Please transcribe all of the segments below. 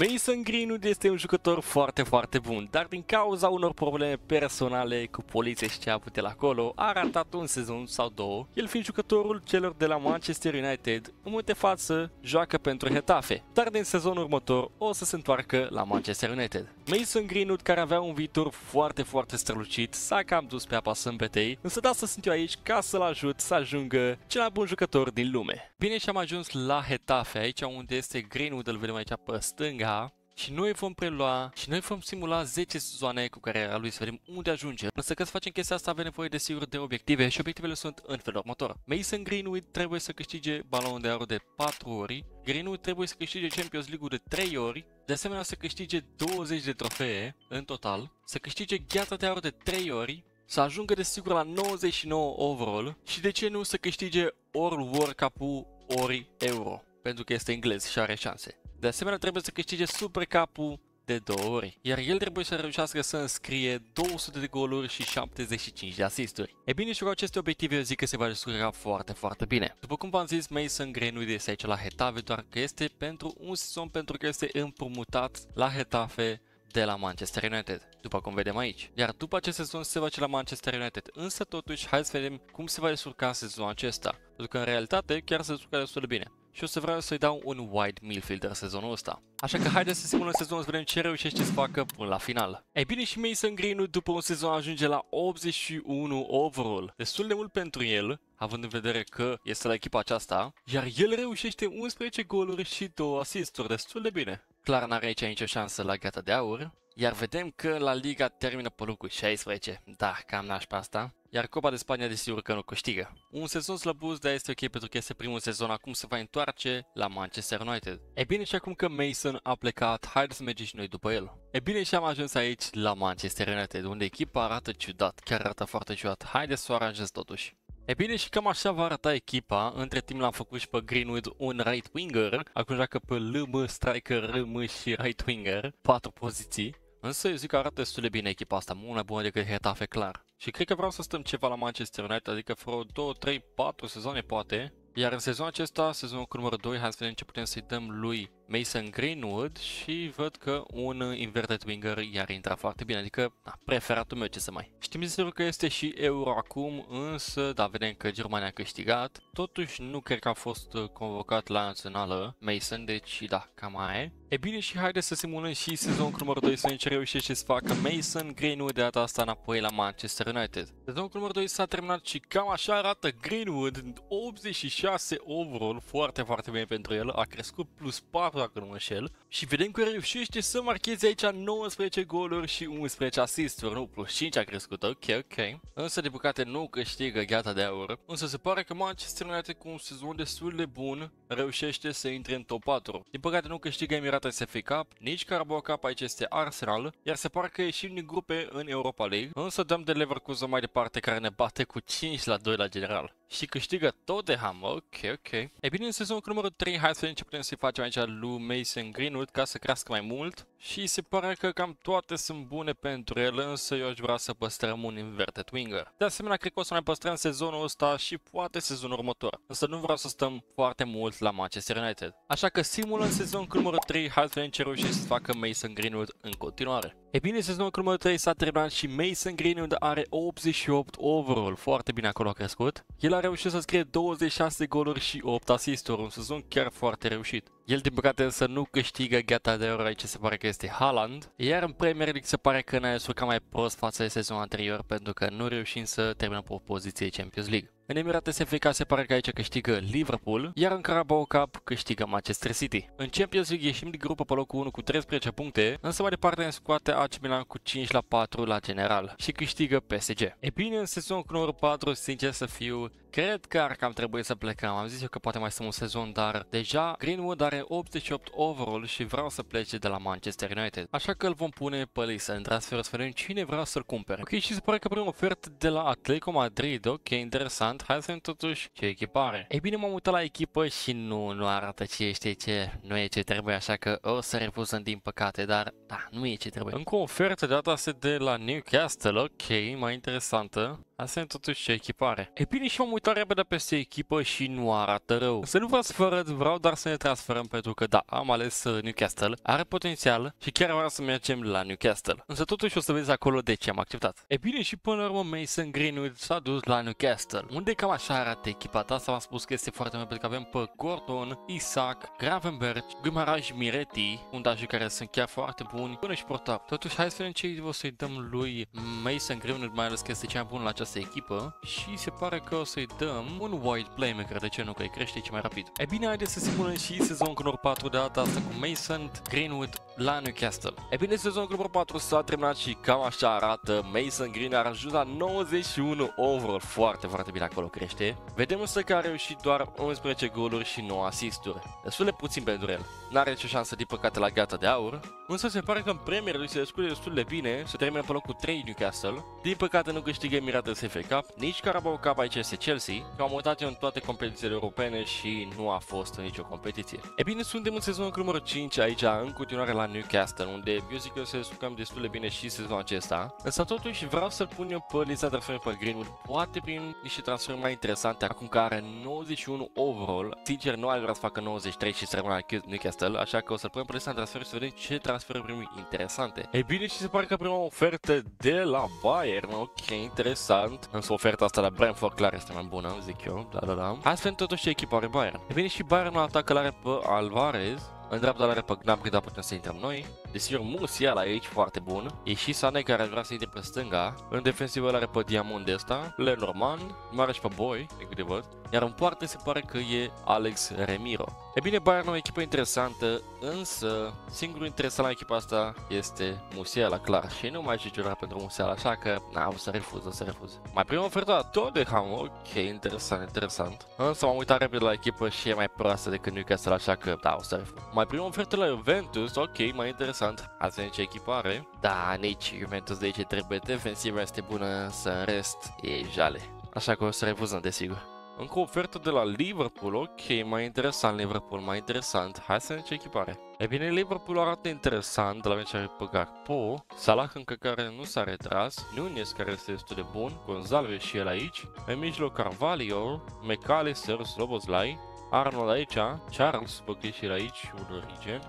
Mason Greenwood este un jucător foarte, foarte bun, dar din cauza unor probleme personale cu poliția și ce a avut el acolo, a ratat un sezon sau două, el fiind jucătorul celor de la Manchester United, în multe față joacă pentru Hetafe, dar din sezonul următor o să se întoarcă la Manchester United. Mason Greenwood, care avea un viitor foarte, foarte strălucit, s-a cam dus pe apa sâmbetei, însă da să sunt eu aici ca să-l ajut să ajungă cel mai bun jucător din lume. Bine și am ajuns la Hetafe, aici unde este Greenwood, îl vedem aici pe stânga, și noi vom prelua și noi vom simula 10 sezoane cu carriera lui să vedem unde ajunge. Însă ca să facem chestia asta avem nevoie de sigur de obiective și obiectivele sunt în felul următor. Mason Greenwood trebuie să câștige balonul de aur de 4 ori, Greenwood trebuie să câștige Champions League-ul de 3 ori, de asemenea să câștige 20 de trofee în total, să câștige gheata de aur de 3 ori, să ajungă de sigur la 99 overall și de ce nu să câștige ori World Cup-ul ori Euro, pentru că este englez și are șanse. De asemenea, trebuie să câștige Super Cup-ul de două ori, iar el trebuie să reușească să înscrie 200 de goluri și 75 de asisturi. E bine, și cu aceste obiective eu zic că se va descurca foarte, foarte bine. După cum v-am zis, Mason Greenwood este aici la Hetafe, doar că este pentru un sezon pentru că este împrumutat la Hetafe de la Manchester United, după cum vedem aici. Iar după acest sezon se va la Manchester United, însă totuși hai să vedem cum se va descurca sezonul acesta, pentru că în realitate chiar se descurcă destul de bine și o să vreau să-i dau un wide midfielder sezonul ăsta. Așa că haideți să simulăm sezonul să vedem ce reușește să facă până la final. Ei bine și Mason Greenwood după un sezon ajunge la 81 overall. Destul de mult pentru el, având în vedere că este la echipa aceasta, iar el reușește 11 goluri și 2 asisturi, destul de bine. Clar n-are aici nicio șansă la gata de aur, iar vedem că la Liga termină pe locul 16. Da, cam nașpa asta. Iar Copa de Spania desigur că nu câștigă. Un sezon slăbus, dar este ok pentru că este primul sezon, acum se va întoarce la Manchester United. E bine și acum că Mason a plecat, haideți să mergem și noi după el. E bine și am ajuns aici la Manchester United, unde echipa arată ciudat, chiar arată foarte ciudat. Haideți să o aranjez totuși. E bine și cam așa va arăta echipa, între timp l-am făcut și pe Greenwood un right winger, acum joacă pe LM, striker, RM și right winger, patru poziții. Însă eu zic că arată destul de bine echipa asta, mult mai bună decât Hetafe, clar. Și cred că vreau să stăm ceva la Manchester United, adică vreo 2, 3, 4 sezoane poate. Iar în sezonul acesta, sezonul cu numărul 2, hai să vedem ce putem să-i dăm lui Mason Greenwood și văd că un inverted winger i-ar intra foarte bine, adică na, preferatul meu ce să mai. Știm sigur că este și Euro acum, însă da, vedem că Germania a câștigat. Totuși nu cred că a fost convocat la națională Mason, deci da, cam aia E bine și haide să simulăm și sezonul cu numărul 2 să ce reușește să facă Mason Greenwood de data asta înapoi la Manchester United. Sezonul cu numărul 2 s-a terminat și cam așa arată Greenwood, 86 overall, foarte foarte bine pentru el, a crescut plus 4 dacă nu mă înșel. Și vedem că reușește să marcheze aici 19 goluri și 11 asisturi, nu, plus 5 a crescut, ok, ok. Însă de păcate nu câștigă gheata de aur, însă se pare că Manchester United cu un sezon destul de bun reușește să intre în top 4. Din păcate nu câștigă Emiratele SF Cup, nici Carabao Cup, aici este Arsenal, iar se pare că ieșim din grupe în Europa League, însă dăm de Leverkusen mai departe care ne bate cu 5 la 2 la general. Și câștigă Tottenham, ok, ok. E bine, în sezonul cu numărul 3, hai să vedem ce putem să-i facem aici lui Mason Greenwood ca să crească mai mult. Și se pare că cam toate sunt bune pentru el, însă eu aș vrea să păstrăm un inverted winger. De asemenea, cred că o să mai păstrăm sezonul ăsta și poate sezonul următor. Însă nu vreau să stăm foarte mult la Manchester United. Așa că simulăm sezonul cu numărul 3, hai să vedem ce reușește să facă Mason Greenwood în continuare. E bine, sezonul cu numărul 3 s-a terminat și Mason Greenwood are 88 overall, foarte bine acolo a crescut. El a reușit să scrie 26 goluri și 8 asisturi, un sezon chiar foarte reușit. El din păcate însă nu câștigă gata de ori aici se pare că este Haaland, iar în Premier League se pare că ne-a descurcat mai prost față de sezonul anterior pentru că nu reușim să terminăm pe o poziție Champions League. În Emirate SFK se pare că aici câștigă Liverpool, iar în Carabao Cup câștigă Manchester City. În Champions League ieșim din grupă pe locul 1 cu 13 puncte, însă mai departe ne scoate AC Milan cu 5 la 4 la general și câștigă PSG. E bine, în sezonul cu numărul 4, sincer să fiu, cred că ar cam trebui să plecăm. Am zis eu că poate mai stăm un sezon, dar deja Greenwood are 88 overall și vreau să plece de la Manchester United. Așa că îl vom pune pe listă în transfer să vedem cine vrea să-l cumpere. Ok, și se pare că prin ofertă de la Atletico Madrid, ok, interesant interesant. Hai să vedem totuși ce echipare. Ei bine, m-am uitat la echipă și nu, nu arată ce știe ce, nu e ce trebuie, așa că o să refuzăm din păcate, dar da, nu e ce trebuie. Încă o ofertă de data asta de la Newcastle, ok, mai interesantă. Asta e totuși ce echipare. E bine și m-am uitat repede peste echipă și nu arată rău. Să nu vă sfărăt, vreau doar să ne transferăm pentru că da, am ales uh, Newcastle, are potențial și chiar vreau să mergem la Newcastle. Însă totuși o să vezi acolo de ce am acceptat. E bine și până la urmă Mason Greenwood s-a dus la Newcastle, unde cam așa arată echipa ta, să v-am spus că este foarte mult pentru că avem pe Gordon, Isaac, Gravenberg, Gumaraj Mireti, fundașii care sunt chiar foarte buni, până și portar. Totuși hai să vedem ce o să-i dăm lui Mason Greenwood, mai ales că este cea mai bună la această echipă și se pare că o să-i dăm un wide playmaker, de ce nu, că îi crește ce mai rapid. E bine, haideți să simulăm și sezon cu 4 de data asta cu Mason Greenwood la Newcastle. E bine, sezonul cu numărul 4 s-a terminat și cam așa arată. Mason Green a ajuns la 91 overall, foarte, foarte bine acolo crește. Vedem însă că a reușit doar 11 goluri și 9 asisturi. Destul de puțin pentru el. N-are nicio șansă din păcate la gata de aur, însă se pare că în Premier lui se descurcă destul de bine, se termină pe locul 3 Newcastle. Din păcate nu câștigă Emirates FA Cup, nici Carabao Cup aici este Chelsea, că am mutat eu în toate competițiile europene și nu a fost în nicio competiție. E bine, suntem în sezonul cu numărul 5 aici, în continuare la Newcastle, unde eu zic că se descurcăm destul de bine și sezonul acesta. Însă totuși vreau să-l pun eu pe lista de transfer pe Greenwood, poate prin niște transferuri mai interesante, acum că are 91 overall. Sincer, nu ar vrea să facă 93 și să rămână la Newcastle, așa că o să-l punem pe lista de transferuri să vedem ce transferuri primim interesante. E bine, și se pare că primim o ofertă de la Bayern, ok, interesant. Însă oferta asta la Brentford clar este mai bună, zic eu, da, da, da. Hai să vedem totuși ce echipă are Bayern. E bine, și Bayern atacă la pe Alvarez, în dreapta la pe Gnabry, dar putem să intrăm noi. Desigur, Musiala aici foarte bun. E și Sane care vrea să intre pe stânga. În defensivă are pe Diamond ăsta, Lenormand, mare și pe Boy, de câte văd. Iar în poartă se pare că e Alex Remiro. E bine, Bayern o echipă interesantă, însă singurul interesant la echipa asta este Musiala, clar. Și nu mai știu pentru Musiala, așa că na, o să refuz, o să refuz. Mai primă ofertă la Tottenham, ok, interesant, interesant. Însă m-am uitat repede la echipă și e mai proastă decât Newcastle, așa că da, o să refuz. Mai primă ofertă la Juventus, ok, mai interesant. Ați vedem ce echipă are. Da, nici Juventus de aici trebuie defensiva este bună, să în rest e jale. Așa că o să refuzăm, desigur. Încă o ofertă de la Liverpool, ok, mai interesant Liverpool, mai interesant. Hai să vedem ce echipare. E bine, Liverpool arată interesant, de la meci are pe Gakpo, Salah încă care nu s-a retras, Nunes care este destul de bun, Gonzalez și el aici, în mijloc Carvalho, McAllister, Slobozlai, Arnold aici, Charles, băgăi și el aici, un origin,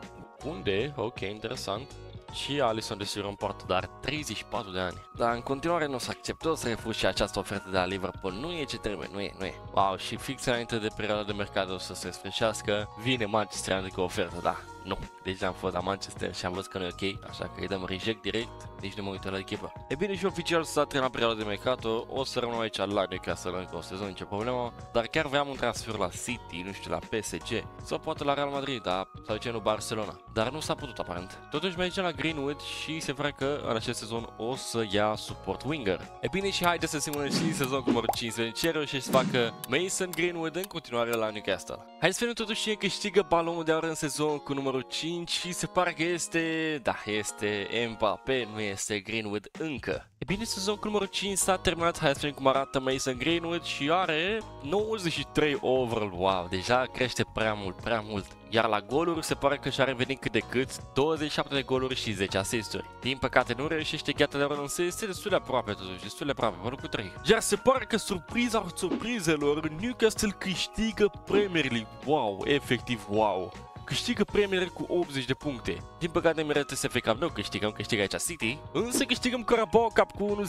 unde, ok, interesant, și Alisson desigur în poartă, dar 34 de ani. Dar în continuare nu o să accept, o să refuz și această ofertă de la Liverpool. Nu e ce trebuie, nu e, nu e. Wow, și fix înainte de perioada de mercat o să se sfârșească, vine Manchester United cu o ofertă, da. Nu, deja am fost la Manchester și am văzut că nu e ok, așa că îi dăm reject direct, nici nu mă uit la echipă. E bine și oficial s-a terminat perioada de mercato, o să rămân aici la Newcastle încă o sezon, nicio problemă, dar chiar vreau un transfer la City, nu știu, la PSG, sau poate la Real Madrid, da, sau ce nu Barcelona, dar nu s-a putut aparent. Totuși mergem la Greenwood și se pare că în acest sezon o să ia support winger. E bine și haide să simulăm și sezon cu numărul 5, vedem ce reușește să facă Mason Greenwood în continuare la Newcastle. Hai să vedem totuși cine câștigă balonul de aur în sezon cu numărul 5 și se pare că este, da, este Mbappé, nu este Greenwood încă. E bine, sezon cu numărul 5 s-a terminat, hai să vedem cum arată Mason Greenwood și are 93 overall, wow, deja crește prea mult, prea mult. Iar la goluri se pare că și-a revenit cât de cât 27 de goluri și 10 asisturi. Din păcate nu reușește gheata de rând, însă este destul de aproape totuși, destul de aproape, pe locul 3. Iar se pare că surpriza surprizelor, Newcastle câștigă Premier League. Wow, efectiv wow câștigă Premier cu 80 de puncte. Din păcate Emirates FA Cup nu câștigăm, câștigă aici City, însă câștigăm Carabao Cup cu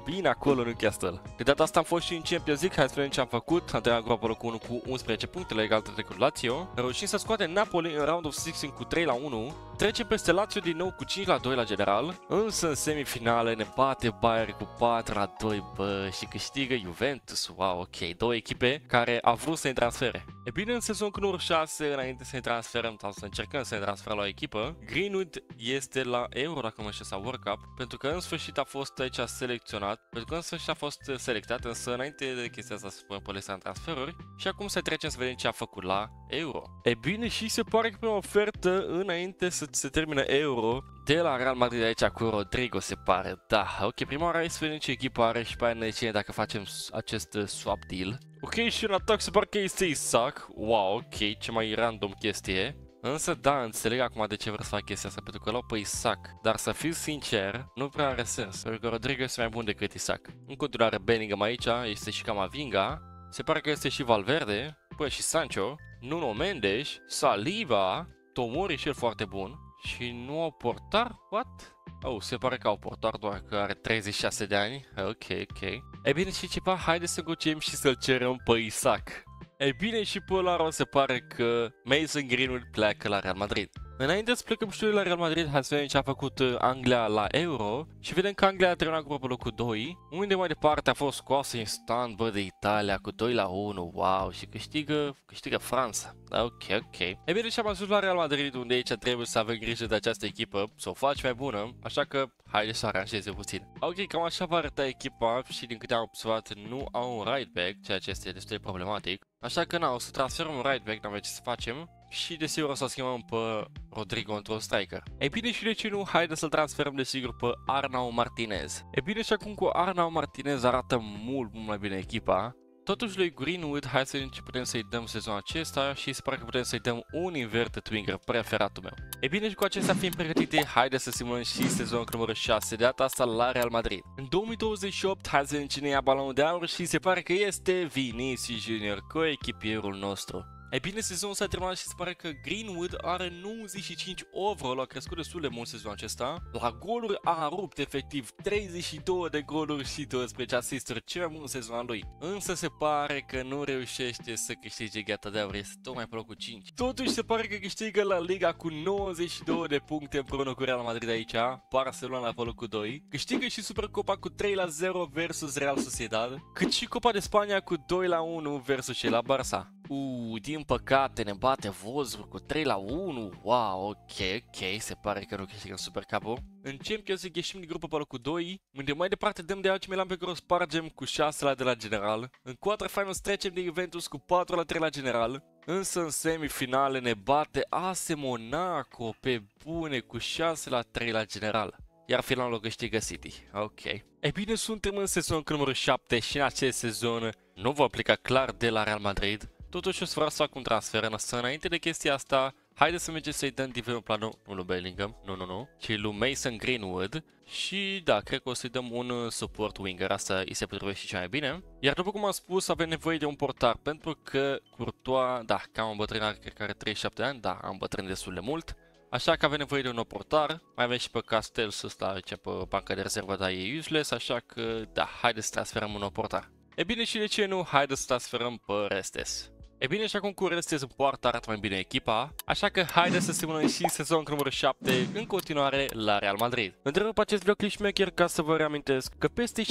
1-0, bine acolo în Newcastle. De data asta am fost și în Champions League, hai să vedem ce am făcut, am terminat groapa cu 1 cu 11 puncte la egalitate cu Lazio, reușim să scoatem Napoli în round of 16 cu 3 la 1, trecem peste Lazio din nou cu 5 la 2 la general, însă în semifinale ne bate Bayern cu 4 la 2, bă, și câștigă Juventus, wow, ok, două echipe care au vrut să-i transfere. E bine, în sezon cu numărul 6, înainte să-i transferăm transferăm sau să încercăm să ne transferăm la o echipă. Greenwood este la Euro, dacă mă știu, sau World Cup, pentru că în sfârșit a fost aici selecționat, pentru că în sfârșit a fost selectat, însă înainte de chestia asta să spunem pe lista în transferuri și acum să trecem să vedem ce a făcut la Euro. E bine, și se pare că pe o ofertă înainte să se termine Euro, de la Real Madrid aici cu Rodrigo se pare, da, ok, prima oară hai să vedem ce echipă are și pe aia ne cine dacă facem acest swap deal. Ok, și în atac se pare că este Isaac, wow, ok, ce mai random chestie Însă da, înțeleg acum de ce vreau să fac chestia asta, pentru că l-au pe Isaac. Dar să fiu sincer, nu prea are sens, pentru că Rodrigo este mai bun decât Isaac. În continuare, Bellingham aici, este și Camavinga, se pare că este și Valverde, păi și Sancho, Nuno Mendes, Saliba, Tomori și el foarte bun. Și nu au portar? What? Oh, se pare că au portar doar că are 36 de ani. Ok, ok. E bine și ceva, haide să gocem și să-l cerem pe Isaac. E bine și pe la se pare că Mason Greenwood pleacă la Real Madrid. Înainte să plecăm și la Real Madrid, hai să vedem ce a făcut uh, Anglia la Euro și vedem că Anglia a terminat grupul cu 2, unde mai departe a fost scoasă instant bă, de Italia cu 2 la 1, wow, și câștigă, câștigă Franța. Ok, ok. E bine și am ajuns la Real Madrid, unde aici trebuie să avem grijă de această echipă, să o faci mai bună, așa că haide să aranjeze puțin. Ok, cam așa va arăta echipa și din câte am observat nu au un right back, ceea ce este destul de problematic. Așa că na, o să transferăm un right back, n-avem ce să facem și desigur o să schimbăm pe Rodrigo într-un striker. E bine și de ce nu, haide să-l transferăm desigur pe Arnau Martinez. E bine și acum cu Arnau Martinez arată mult, mult mai bine echipa. Totuși lui Greenwood, hai să vedem ce putem să-i dăm sezonul acesta și se pare că putem să-i dăm un inverted winger, preferatul meu. E bine și cu acestea fiind pregătite, haide să simulăm și sezonul numărul 6, de data asta la Real Madrid. În 2028, hai să vedem cine ia balonul de aur și se pare că este Vinicius Junior, co-echipierul nostru. E bine, sezonul s-a terminat și se pare că Greenwood are 95 overall, a crescut destul de mult sezonul acesta. La goluri a rupt efectiv 32 de goluri și 12 asisturi, cel mai mult sezon al lui. Însă se pare că nu reușește să câștige gata de aur, este tocmai pe locul 5. Totuși se pare că câștigă la Liga cu 92 de puncte împreună cu Real Madrid aici, Barcelona pe locul 2. Câștigă și Supercopa cu 3 la 0 versus Real Sociedad, cât și Copa de Spania cu 2 la 1 versus cei la Barça. Uuu, din păcate ne bate Wolfsburg cu 3 la 1. Wow, ok, ok, se pare că nu câștigăm Super Cup-ul. În Champions League ieșim din grupul pe locul 2, unde mai departe dăm de AC Milan pe care o spargem cu 6 la de la general. În quarterfinals trecem de Juventus cu 4 la 3 la general. Însă în semifinale ne bate AS Monaco pe bune cu 6 la 3 la general iar finalul câștigă City. Ok. E bine, suntem în sezonul numărul 7 și în acest sezon nu va pleca clar de la Real Madrid, Totuși o să vreau să fac un transfer, însă înainte de chestia asta, haide să mergem să-i dăm nivelul planul, nu lui Bellingham, nu, nu, nu, ci lui Mason Greenwood și da, cred că o să-i dăm un uh, support winger, asta îi se potrivește și mai bine. Iar după cum am spus, avem nevoie de un portar, pentru că Courtois, da, cam îmbătrânat, cred că are 37 de ani, da, am bătrânit destul de mult. Așa că avem nevoie de un nou portar, mai avem și pe Castells ăsta aici pe banca de rezervă, dar e useless, așa că da, haide să transferăm un nou portar. E bine și de ce nu, haide să transferăm pe Restes. E bine, și acum cu Restes în poartă arată mai bine echipa, așa că haide să simulăm și sezonul numărul 7 în continuare la Real Madrid. Întrerup acest vlog clickmaker ca să vă reamintesc că peste 69%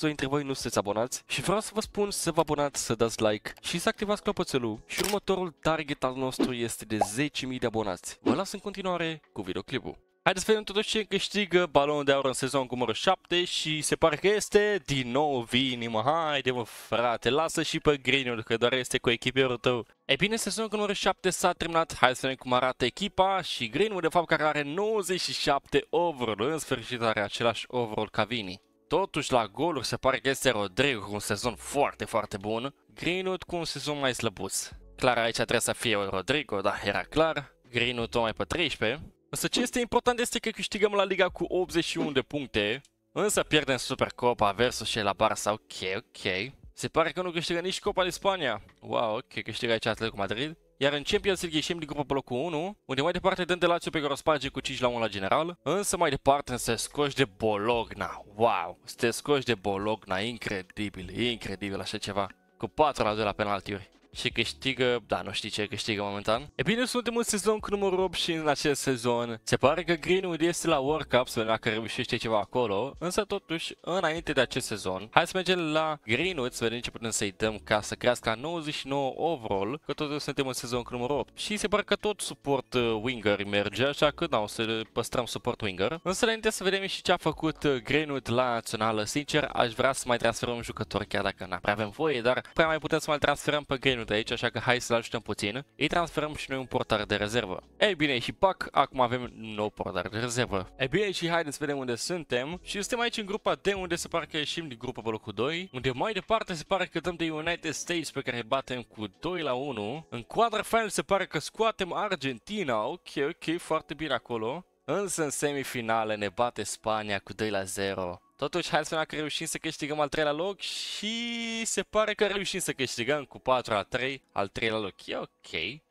dintre voi nu sunteți abonați și vreau să vă spun să vă abonați, să dați like și să activați clopoțelul și următorul target al nostru este de 10.000 de abonați. Vă las în continuare cu videoclipul. Haideți să vedem totuși ce câștigă balonul de aur în sezon cu numărul 7 și se pare că este din nou Vini, mă, haide mă frate, lasă și pe Greenwood că doar este cu echipierul tău. E bine, sezonul cu numărul 7 s-a terminat, hai să vedem cum arată echipa și Greenwood de fapt care are 97 overall, în sfârșit are același overall ca Vini. Totuși la goluri se pare că este Rodrigo cu un sezon foarte, foarte bun, Greenwood cu un sezon mai slăbus. Clar aici trebuie să fie Rodrigo, dar era clar, Greenwood tocmai pe 13, Însă ce este important este că câștigăm la Liga cu 81 de puncte, însă pierdem Supercopa versus și la Barça, ok, ok. Se pare că nu câștigă nici Copa de Spania. Wow, ok, câștigă aici Atletico Madrid. Iar în Champions League ieșim din grupă pe locul 1, unde mai departe dăm de Lazio pe care o sparge cu 5 la 1 la general, însă mai departe se scoși de Bologna. Wow, te scoși de Bologna, incredibil, incredibil așa ceva. Cu 4 la 2 la penaltiuri și câștigă, da, nu știi ce câștigă momentan. E bine, suntem în sezon cu numărul 8 și în acest sezon se pare că Greenwood este la World Cup, să vedem dacă reușește ceva acolo, însă totuși, înainte de acest sezon, hai să mergem la Greenwood să vedem ce putem să-i dăm ca să crească la 99 overall, că totuși suntem în sezon cu numărul 8. Și se pare că tot suport uh, winger merge, așa că da, o să păstrăm suport winger. Însă înainte să vedem și ce a făcut uh, Greenwood la națională, sincer, aș vrea să mai transferăm un jucător, chiar dacă n prea avem voie, dar prea mai putem să mai transferăm pe Greenwood Greenwood aici, așa că hai să-l ajutăm puțin. Îi transferăm și noi un portar de rezervă. Ei bine, și pac, acum avem un nou portar de rezervă. Ei bine, și haideți să vedem unde suntem. Și suntem aici în grupa D, unde se pare că ieșim din grupa pe locul 2. Unde mai departe se pare că dăm de United States pe care îi batem cu 2 la 1. În final se pare că scoatem Argentina. Ok, ok, foarte bine acolo. Însă în semifinale ne bate Spania cu 2 la 0. Totuși, hai să vedem că reușim să câștigăm al treilea loc și se pare că reușim să câștigăm cu 4 la 3 al treilea loc. E ok.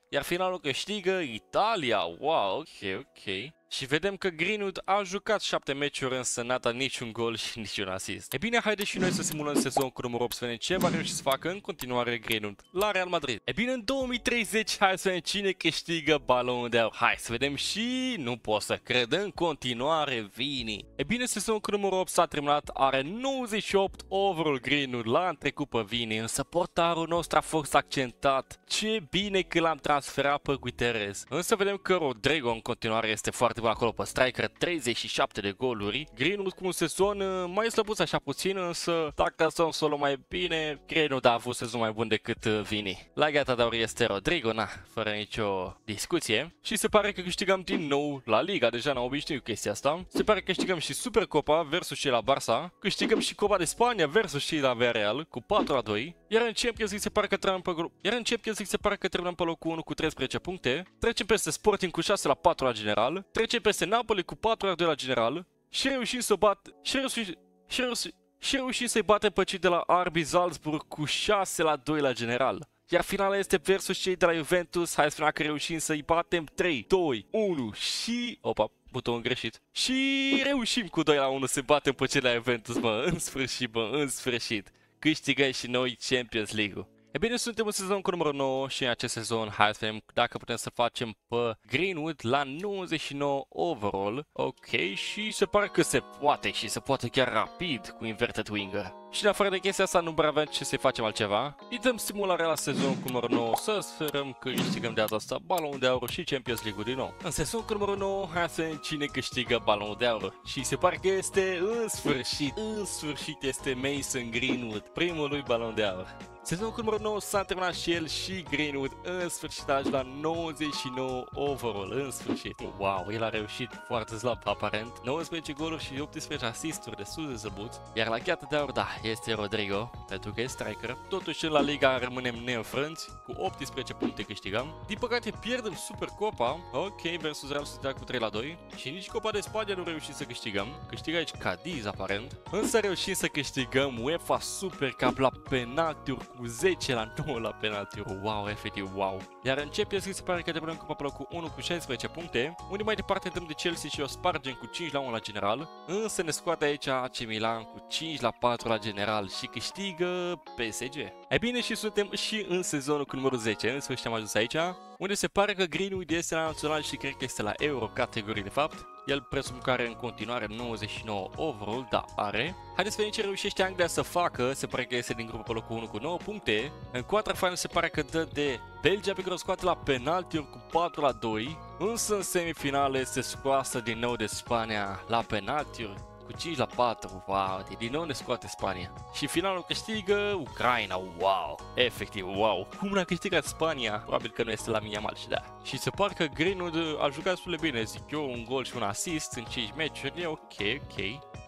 Iar finalul câștigă Italia. Wow, ok, ok. Și vedem că Greenwood a jucat 7 meciuri, însă n-a dat niciun gol și niciun assist. E bine, haideți și noi să simulăm sezon cu numărul 8 să vedem ce va reuși să facă în continuare Greenwood la Real Madrid. E bine, în 2030, hai să vedem cine câștigă balonul de aur. Hai să vedem și, nu pot să cred, în continuare Vini. E bine, sezonul cu numărul 8 s-a terminat, are 98 overall Greenwood, l-a trecut pe Vini, însă portarul nostru a fost accentat. Ce bine că l-am transferat pe Guterres. Însă vedem că Rodrigo în continuare este foarte foarte bun acolo pe striker, 37 de goluri. Greenwood cu un sezon uh, mai slăbuț așa puțin, însă dacă să o luăm mai bine, Greenwood a avut sezon mai bun decât uh, Vini. La gata de este Rodrigo, na, fără nicio discuție. Și se pare că câștigăm din nou la Liga, deja n-am obișnuit chestia asta. Se pare că câștigăm și Supercopa versus și la Barça, câștigăm și Copa de Spania versus și la Villarreal cu 4 la 2, iar în Champions League se pare că terminăm pe grup. Iar în Champions League se pare că terminăm pe locul 1 cu 13 puncte, trecem peste Sporting cu 6 la 4 la general, trecem peste Napoli cu 4 de la general și reușim să bat și reușim, și reușim, și reușim să-i batem pe cei de la RB Salzburg cu 6 la 2 la general. Iar finala este versus cei de la Juventus, hai să spunem că reușim să-i batem 3, 2, 1 și... Opa, butonul greșit. Și reușim cu 2 la 1 să batem pe cei de la Juventus, mă, în sfârșit, mă, în sfârșit. Câștigăm și noi Champions League-ul. E bine, suntem în sezon cu numărul 9 și în acest sezon hai să vedem dacă putem să facem pe Greenwood la 99 overall. Ok, și se pare că se poate și se poate chiar rapid cu inverted winger. Și în afară de chestia asta nu prea avem ce să facem altceva. Îi dăm simularea la sezon cu numărul 9 să sperăm că câștigăm de data asta balonul de aur și Champions League din nou. În sezon cu numărul 9 hai să vedem cine câștigă balonul de aur. Și se pare că este în sfârșit, în sfârșit este Mason Greenwood, primul lui balon de aur. Sezonul cu numărul 9 s-a terminat și el și Greenwood în sfârșit aș la 99 overall, în sfârșit. Wow, el a reușit foarte slab aparent. 19 goluri și 18 asisturi de sus de zăbuț. Iar la chiată de aur, da, este Rodrigo, pentru că e striker. Totuși în la Liga rămânem neînfrânți, cu 18 puncte câștigăm. Din păcate pierdem Super Copa, ok, versus Real Sociedad cu 3 la 2. Și nici Copa de Spania nu reușim să câștigăm. Câștigă aici Cadiz aparent. Însă reușim să câștigăm UEFA Super Cup la penaltiuri cu 10 la 9 la penalti. Wow, efectiv, wow. Iar în Champions League se pare că devenim cu locul 1 cu 16 puncte, unde mai departe dăm de Chelsea și o spargem cu 5 la 1 la general, însă ne scoate aici AC Milan cu 5 la 4 la general și câștigă PSG. E bine și suntem și în sezonul cu numărul 10, în sfârșit am ajuns aici, unde se pare că Greenwood este la național și cred că este la Euro categorii de fapt. El presupun că are în continuare 99 overall, da, are. Haideți să vedem ce reușește Anglia să facă, se pare că este din grupul pe locul 1 cu 9 puncte. În final se pare că dă de Belgia pe care o scoate la penalti cu 4 la 2, însă în semifinale se scoasă din nou de Spania la penalti cu 5 la 4, wow, din nou ne scoate Spania. Și finalul câștigă Ucraina, wow, efectiv, wow. Cum n-a câștigat Spania? Probabil că nu este la Miniamal și da. Și se pare că Greenwood a jucat destul de bine, zic eu, un gol și un assist în 5 meciuri, e ok, ok.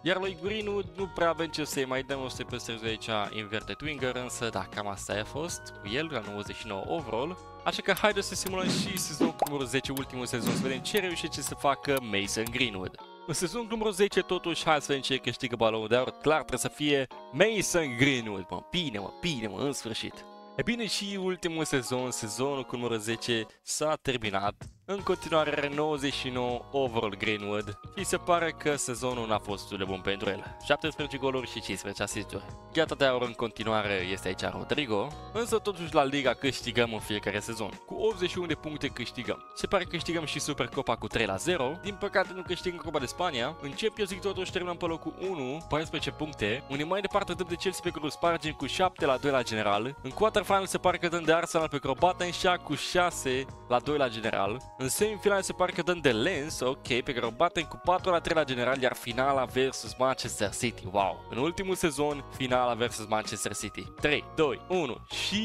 Iar lui Greenwood nu prea avem ce să-i mai dăm, o să-i păstrez aici inverted winger, însă da, cam asta a fost cu el la 99 overall. Așa că haideți să simulăm și sezonul numărul 10, ultimul sezon, să vedem ce reușește să facă Mason Greenwood. În sezonul numărul 10, totuși, hai să vedem ce câștigă balonul de aur. Clar, trebuie să fie Mason Greenwood, mă. Bine, mă, bine, mă, în sfârșit. E bine, și ultimul sezon, sezonul cu numărul 10, s-a terminat. În continuare are 99 overall Greenwood și se pare că sezonul n-a fost destul de bun pentru el. 17 goluri și 15 asisturi. Gheata de aur în continuare este aici Rodrigo, însă totuși la Liga câștigăm în fiecare sezon. Cu 81 de puncte câștigăm. Se pare că câștigăm și Supercopa cu 3 la 0, din păcate nu câștigăm Copa de Spania. În Champions League totuși terminăm pe locul 1, 14 puncte, unde mai departe dăm de Chelsea pe care spargem cu 7 la 2 la general. În quarterfinal se pare că dăm de Arsenal pe care o batem și cu 6 la 2 la general. În semifinale se pare că dăm de Lens, ok, pe care o batem cu 4 la 3 la general, iar finala versus Manchester City, wow. În ultimul sezon, finala versus Manchester City. 3, 2, 1 și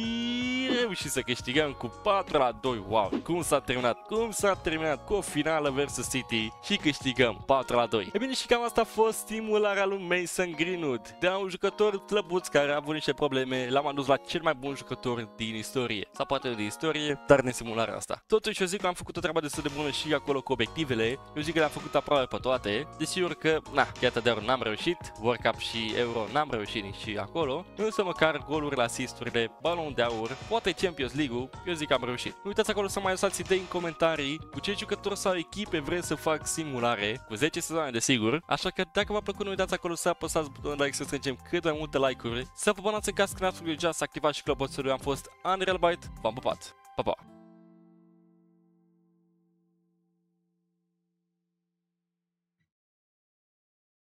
reușit să câștigăm cu 4 la 2, wow. Cum s-a terminat? Cum s-a terminat cu o finală versus City și câștigăm 4 la 2. E bine și cam asta a fost stimularea lui Mason Greenwood. De un jucător slăbuț care a avut niște probleme, l-am adus la cel mai bun jucător din istorie. Sau poate din istorie, dar din simularea asta. Totuși eu zic că am făcut o treabă destul de bună și acolo cu obiectivele. Eu zic că le-am făcut aproape pe toate. Desigur că, na, iată de n-am reușit, World Cup și Euro n-am reușit nici și acolo. Însă măcar golurile, asisturile, balon de aur, poate Champions League-ul, eu zic că am reușit. Nu uitați acolo să mai lăsați idei în comentarii cu ce jucători sau echipe vreți să fac simulare, cu 10 sezoane desigur. Așa că dacă v-a plăcut, nu uitați acolo să apăsați butonul like să strângem cât mai multe like-uri, să vă abonați în caz că n-ați să activați și clopoțelul. Am fost Unreal Byte, v-am pupat! Pa, pa!